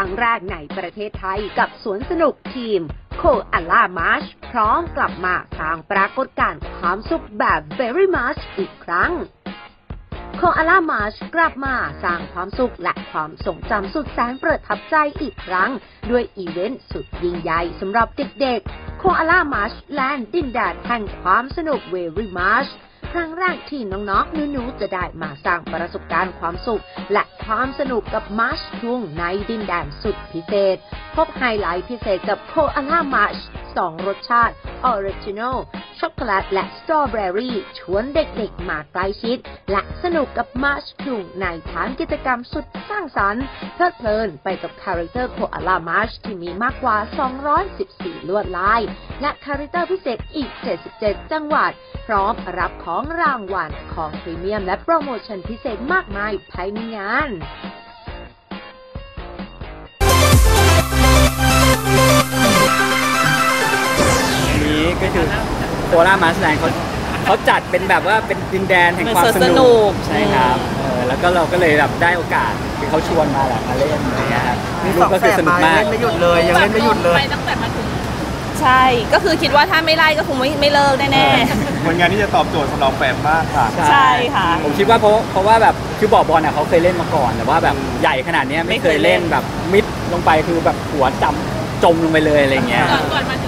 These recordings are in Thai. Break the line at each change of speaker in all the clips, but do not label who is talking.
ั้งแรกในประเทศไทยกับสวนสนุกธีม Koala's March พร้อมกลับมาสร้างปรากฏการณ์ความสุขแบบ Very March อีกครั้ง Koala's March กลับมาสร้างความสุขและความทรงจำสุดแสนประทับใจอีกครั้ง ด้วยอีเวนต์สุดยิ่งใหญ่สำหรับเด็กๆ Koala's March Land ดินแดนแห่งความสนุก Very March ครั้งแรกที่น้องๆหนูๆจะได้มาสร้างประสบการณ์ความสุข และความสนุกกับมาร์ชคุงในดินแดนสุดพิเศษ พบไฮไลท์พิเศษกับ Koala's March สองรสชาติ original ช็อกโกแลตและสตรอเบอรี่ชวนเด็กๆ มาใกล้ชิด และสนุกกับมาร์ชคุงในฐานกิจกรรมสุดสร้างสรรค์เพลิดเพลินไปกับคาแรคเตอร์ Koala's March ที่มีมากกว่า 214 ลวดลาย และคาแรคเตอร์พิเศษอีก 77 จังหวัด พร้อมรับของรางวัลของพรีเมียมและโปรโมชั่นพิเศษมากมายภายในงาน
คือโคราชมาสแลนด์เขาเขาจัดเป็นแบบว่าเป็นดินแดนแห่งความ
เหมือนส
ส
วนสนุ
นุ
ก
กใช่ครับเออแล้วก็เราก็เลยแบบได้โอกาสที่เขาชวนมาแหละมาเล่นอะไรเงี้ยครับ
มี
ลู
ส
ก
อง
ก็
แส
คือบสนุก
มามา
ก
เล่นไม่หยุดเลยยังเล่นไม่หยุดเลย
ใช่ ก็คือคิดว่าถ้าไม่ไล่ก็คงไม่ไม่เลิกแน่
ผลงานที่จะตอบโจทย์สำหรับแฟนมากค่ะ
ใช่ค่ะ
ผมคิดว่าเพราะเพราะว่าแบบคือบ่อบอลเนี่ยเขาเคยเล่นมาก่อน แต่ว่าแบบใหญ่ขนาดเนี้ย
ไม่
ไม่
เค
เค
ย
ย
เล่
เล่
น
นแบบมิดลงไปคือแบบหัวจำจมลงไปเลยอะไรเงี้ย
ก่อนก่อนมาถึง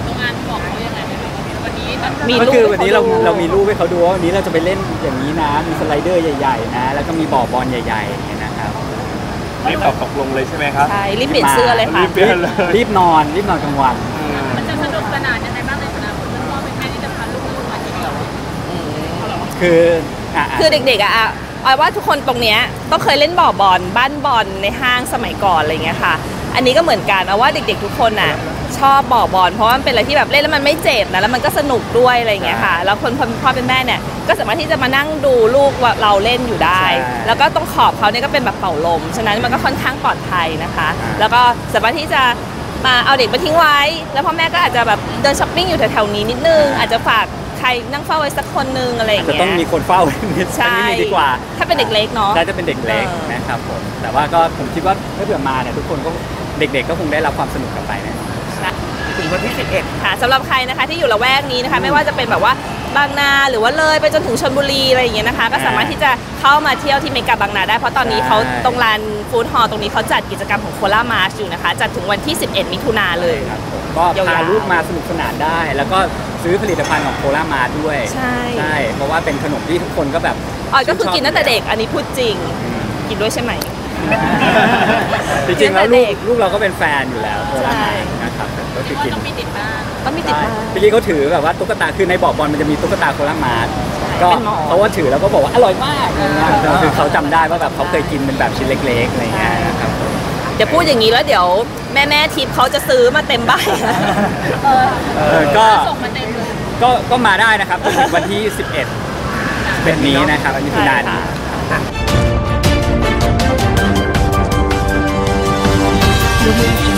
มี
ก็
รูป
คือ
ให้
วันนี้
เขา
เรา
ดู
เรามีรูปให้เขาดูว่าวันนี้เราจะไปเล่นอย่างนี้นะ มีสไลเดอร์ใหญ่ ๆ นะ แล้วก็มีบ่อบอลใหญ่ๆอย่างเงี้ยนะครับ
รีบตอบตกลงเลยใช่ไหมครับ
ใช่รีบเปลี่ยนเสื้อเลยค่ะ
รีบเปลี่ยนเลย
รีบนอนรีบนอนกลางวัน
มันจะสนุกสนานยังไงบ้างในฐานะคนเป็นพ่อเป็นแม่ที่จะพาลูกมาที่นี่
คืออะอะ
คือเด็กๆอะอะออยว่าทุกคนตรงเนี้ยต้องเคยเล่นบ่อบอลบ้านบอลในห้างสมัยก่อนอะไรเงี้ยค่ะ อันนี้ก็เหมือนกันเอาว่าเด็กๆทุกคนน่ะ ชอบบ่อบอลเพราะว่ามันเป็นอะไรที่แบบเล่นแล้วมันไม่เจ็บนะแล้วมันก็สนุกด้วยอะไรเงี้ยค่ะแล้วคนพ่อเป็นแม่เนี่ยก็สามารถที่จะมานั่งดูลูกว่าเราเล่นอยู่ได้ แล้วก็ตรงขอบเขาเนี่ยก็เป็นแบบเป่าลม ฉะนั้นมันก็ค่อนข้างปลอดภัยนะคะ แล้วก็สามารถที่จะมาเอาเด็กมาทิ้งไว้ แล้วพ่อแม่ก็อาจจะแบบเดินช้อปปิ้งอยู่แถวๆนี้นิดนึงอาจจะฝากใครนั่งเฝ้าไว้สักคนนึงอะไรอย่าง
จะ
เงี้ย
ต้องมีคนเฝ้านิด
ใช่
นิดดีกว่า
ถ้าเป็นเด็กเล็กเนาะ
น่าจะเป็นเด็กเล็ก
เออ
นะครับผมแต่ว่าก็ผมคิดว่าถ้าเผื่อมาเนี่ยทุกคนก็เด็กๆก็คงได้รับความสนุกกลับไปแน่นอน
ถึง วันที่ 11
ค่ะสำหรับใครนะคะที่อยู่ละแวกนี้นะคะ ไม่ว่าจะเป็นแบบว่าบางนาหรือว่าเลยไปจนถึงชลบุรีอะไรอย่างเงี้ยนะคะ ก็สามารถที่จะเข้ามาเที่ยวที่เมกาบางนาได้เพราะตอนนี้เขาตรงลาน food hall ตรงนี้เขาจัดกิจกรรมของ Koala's March อยู่นะคะ จัดถึงวันที่ 11 มิถุนาเลย
ครับผมก็
ยาวๆ
พาลูกมาสนุกสนานได้ แล้วก็ซื้อผลิตภัณฑ์ของ Koala's March ด้วย
ใช่
ใช่เพราะว่าเป็นขนมที่ทุกคนก็แบบ
ออยก็คือกินตั้งแต่เด็กอันนี้พูดจริง กินด้วยใช่ไหม
จริงๆแล้ว
ตั้งแต่
ลู
เด็
ก
ก
ลูกเราก็เป็นแฟนอยู่แล้วโคลา
ใช่
มานะครับ ก็คือกิน
ต้องมีติดบ้าน
ต้องมีติดมา
เมื่อกี้เขาถือแบบว่าตุ๊กตาคือในบ่อบอลมันจะมีตุ๊กตาโคลามาร์ก็
เป็นหมอ
เขาว่าถือแล้วก็บอกว่าอร่อยมากอะไรเงี้ยคือเขาจำได้ว่าแบบเขาเคยกินเป็นแบบชิ้นเล็กๆอะไรเงี้ยนะครับ
เดี๋ยวพูดอย่างนี้แล้วเดี๋ยวแม่แม่ๆทิปเขาจะซื้อมาเต็มบ้าน
เออก็
ส่งมาเต็มเลย
ก็ก็มาได้นะครับจนถึงวันที่ 11เป็นนี้นะครับอันนี้คือนานนี้
Your